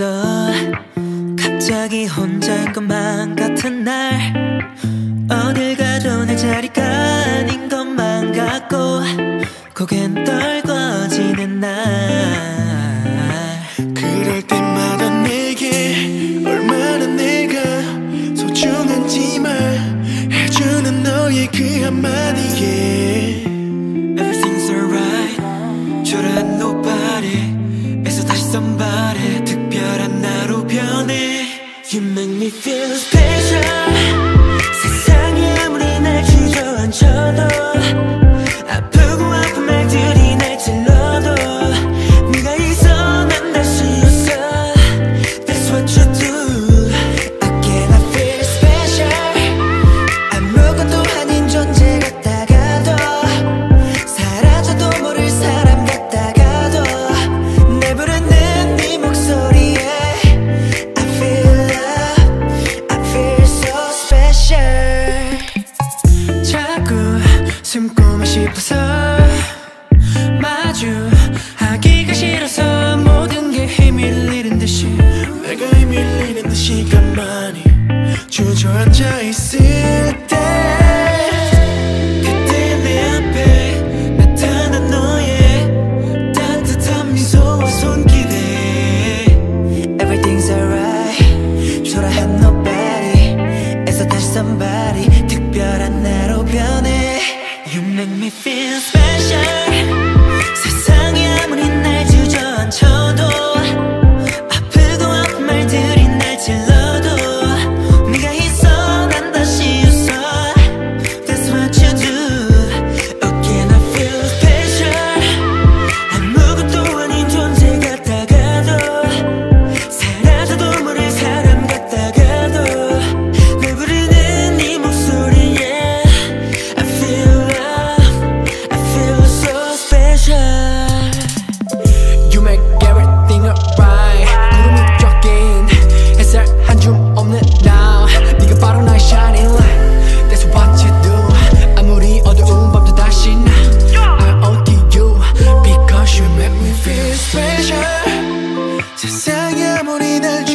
있어. 갑자기 혼자일 것만 같은 날. 어딜 가도 내 자리가 아닌 것만 같고 고개는 떨궈지는 날. 그럴 때마다 내게 얼마나 내가 소중한지만 해주는 너의 그 한마디. You make me feel special. feels I'll